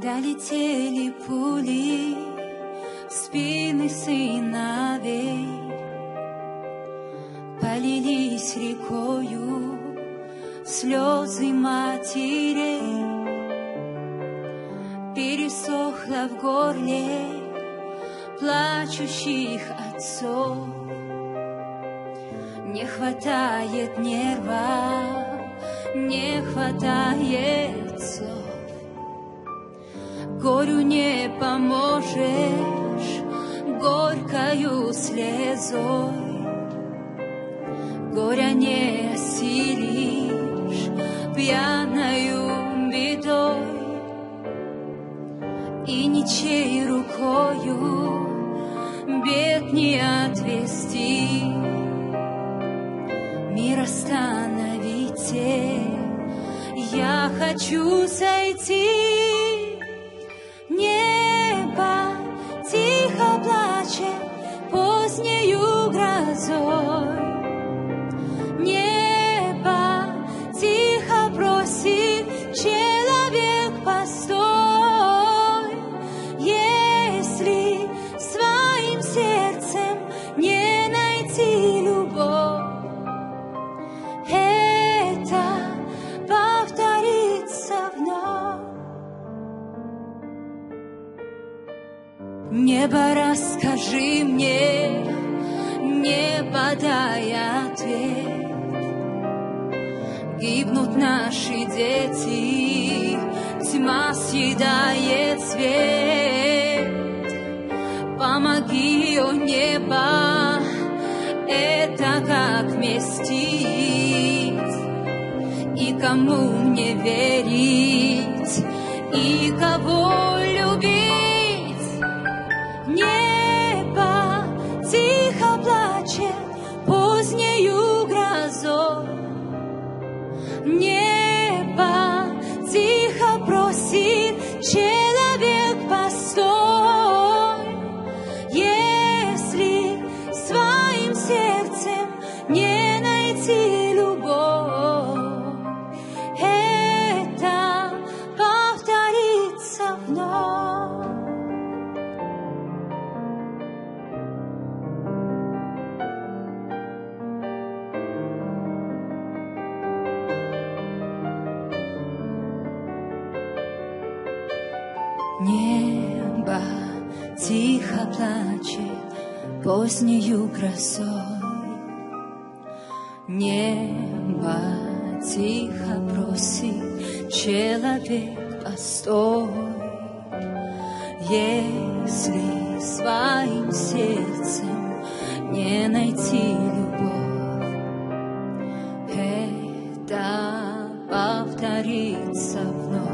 Долетели пули в спины сыновей, Полились рекою слезы матерей, Пересохло в горле плачущих отцов. Не хватает нерва, не хватает слов. Горю не поможешь горькою слезой. Горя не осилишь пьяною бедой. И ничей рукою бед не отвести. Мир остановите, я хочу сойти. Небо, расскажи мне, небо, дай ответ. Гибнут наши дети, тьма съедает свет. Помоги, о небо, это как вместить, и кому мне верить, и кого Небо тихо просит человек постой, если своим сердцем не Небо тихо плачет позднею грозой. Небо тихо просит человек постой, Если своим сердцем не найти любовь, это повторится вновь.